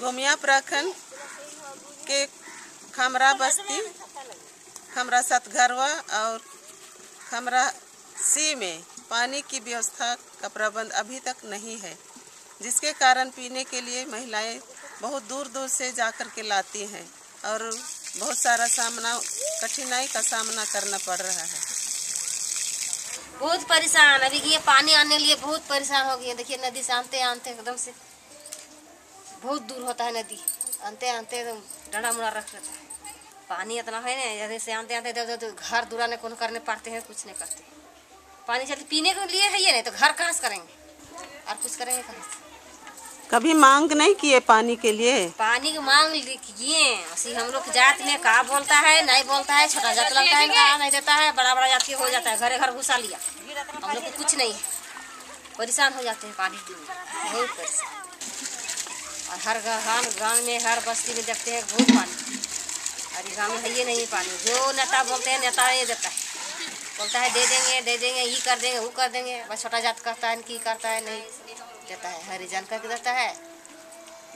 घुमिया प्रखंड के खमरा बस्ती, खमरा सतघरवा और खमरा सी में पानी की व्यवस्था का प्रबंध अभी तक नहीं है, जिसके कारण पीने के लिए महिलाएँ बहुत दूर दूर से जाकर के लाती हैं और बहुत सारा सामना, कठिनाई का सामना करना पड़ रहा है। बहुत परेशान अभी ये पानी आने के लिए बहुत परेशान हो गई है। देखिए, नदी से आते आते एकदम से बहुत दूर होता है नदी। आते आते एकदम डंडा मुड़ा रख लेता है। पानी इतना है ना जैसे आते आते इधर उधर घर दूरा ने कौन करने पाते हैं, कुछ नहीं करते। पानी चलते पीने के लिए है ये नहीं तो घर कहाँ से करेंगे? और कुछ करेंगे कहाँ से? कभी मांग नहीं किए पानी के लिए? पानी की मांग किए हम लोग जात में कहा बोलता है, नहीं बोलता है, छोटा जात लगता है कहा नहीं देता है, बड़ा बड़ा जात हो जाता है, घरे घर घुसा लिया। हम लोग को कुछ नहीं है। परेशान हो जाते हैं पानी बहुत परेशान। और हर हर गाँव में, हर बस्ती में देखते हैं बहुत पानी। अरे गाँव में है ये नहीं पानी। जो नेता बोलते हैं, नेता ये देता है। बोलता है, दे देंगे दे देंगे, ये कर देंगे, वो कर देंगे। बस छोटा जात करता है कि करता है, नहीं। देता है हरिजन करके देता है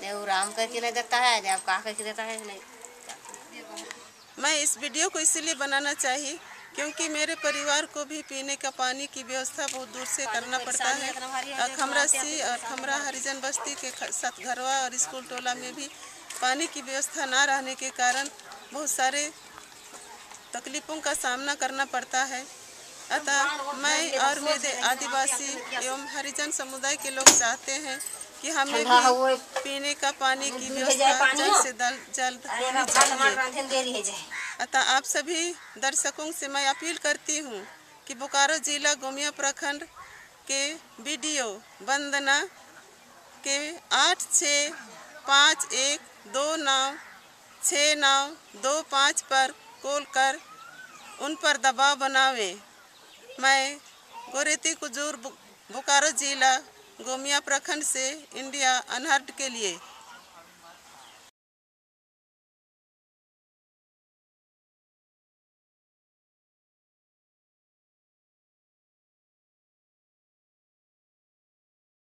नहीं वो राम करके नहीं देता है नहीं आप करके देता है नहीं? मैं इस वीडियो को इसलिए बनाना चाहिए क्योंकि मेरे परिवार को भी पीने का पानी की व्यवस्था बहुत दूर से करना पड़ता है। खमरा सी और खमरा हरिजन बस्ती के सतघरवा और स्कूल टोला में भी पानी की व्यवस्था ना रहने के कारण बहुत सारे तकलीफों का सामना करना पड़ता है। अतः मैं और मेरे आदिवासी एवं हरिजन समुदाय के लोग चाहते हैं कि हमें भी पीने का पानी की व्यवस्था जल्द से जल्द होनी चाहिए। अतः आप सभी दर्शकों से मैं अपील करती हूँ कि बोकारो जिला गोमिया प्रखंड के वीडियो वंदना के आठ छः पाँच एक दो नौ छः नौ दो पाँच पर कॉल कर उन पर दबाव बनावे। मैं गोरेती कुजूर बोकारो जिला गोमिया प्रखंड से इंडिया अनहर्ड के लिए